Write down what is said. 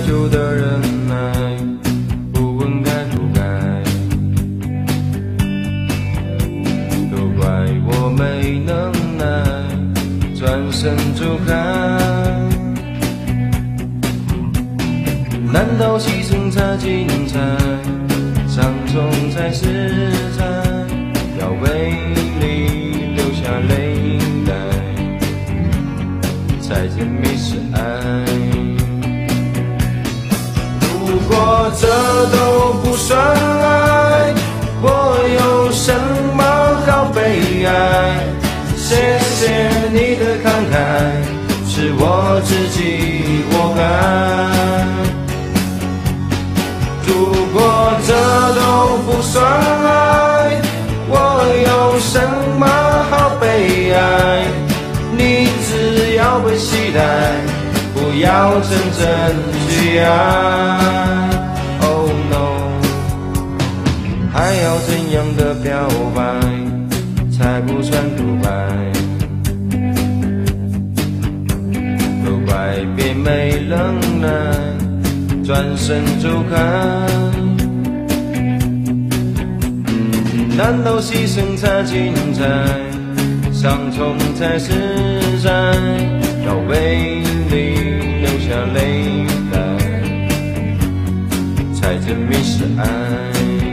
太久的忍耐，不问该不该，都怪我没能耐，转身走开。难道牺牲才精彩，伤痛才实在？要为你流下泪来，才真迷失爱。这都不算爱，我有什么好悲哀？谢谢你的慷慨，是我自己活该。如果这都不算爱，我有什么好悲哀？你只要被期待，不要真正去爱。还要怎样的表白才不算独白？都怪别没能耐。转身走开，难道牺牲才精彩，伤痛才实在？要为你流下泪来，才证明是爱。